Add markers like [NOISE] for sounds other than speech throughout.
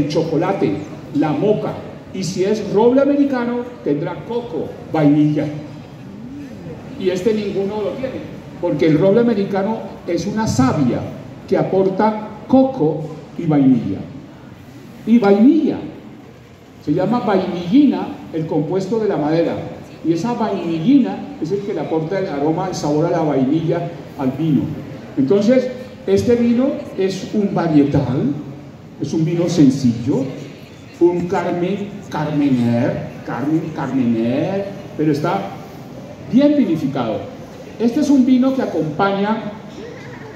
el chocolate, la moca. Y si es roble americano, tendrá coco, vainilla. Y este ninguno lo tiene, porque el roble americano es una savia que aporta coco y vainilla. Y vainilla. Se llama vainillina el compuesto de la madera. Y esa vainillina es el que le aporta el aroma, el sabor a la vainilla al vino. Entonces, este vino es un varietal, es un vino sencillo, un Carmen, Carmener, Carmen, Carmener, pero está bien vinificado. Este es un vino que acompaña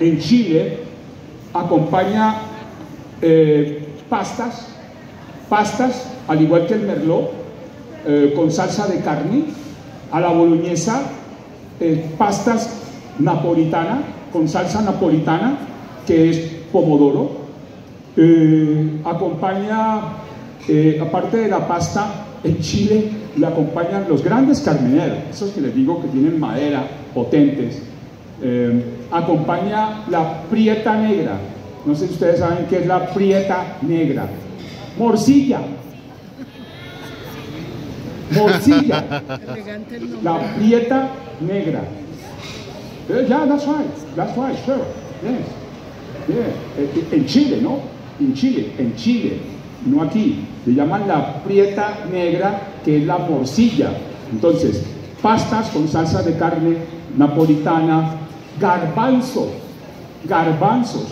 en Chile, acompaña eh, pastas, pastas, al igual que el merlot, eh, con salsa de carne, a la boloñesa, eh, pastas napolitana, con salsa napolitana, que es pomodoro. Eh, acompaña, aparte de la pasta, en Chile le acompañan los grandes carmeneros, esos que les digo que tienen madera, potentes. acompaña la prieta negra. No sé si ustedes saben qué es la prieta negra. Morcilla, morcilla, la prieta negra. Eh, yeah, that's right, that's right, sure, yes. Yeah. En Chile, ¿no? En Chile, en Chile, no aquí. Le llaman la prieta negra, que es la morcilla. Entonces, pastas con salsa de carne napolitana, garbanzos, garbanzos,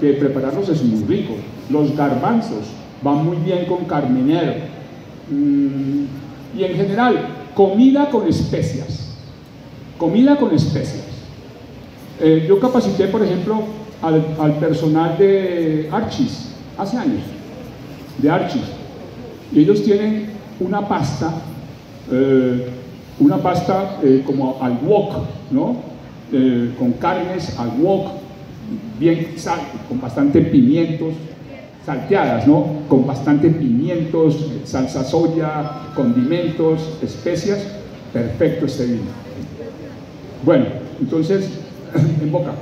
que prepararlos es muy rico. Los garbanzos van muy bien con carmenero. Mm, y en general, comida con especias. Comida con especias. Eh, yo capacité, por ejemplo, al, personal de Archis, hace años, de Archis. Y ellos tienen una pasta, eh, una pasta eh, como al wok, ¿no? con carnes al wok, bien con bastante pimientos, salteadas, ¿no? Con bastante pimientos, salsa soya, condimentos, especias. Perfecto este vino. Bueno, entonces, [LAUGHS] en boca.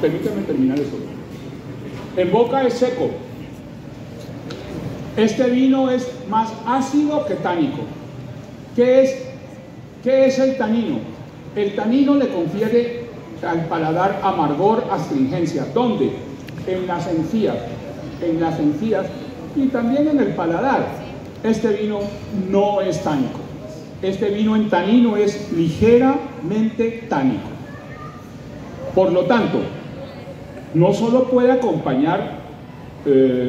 Permítame terminar esto. En boca es seco. Este vino es más ácido que tánico. ¿Qué es, ¿Qué es el tanino? El tanino le confiere al paladar amargor, astringencia. ¿Dónde? En las encías. En las encías y también en el paladar. Este vino no es tánico. Este vino en tanino es ligeramente tánico. Por lo tanto, no solo puede acompañar eh,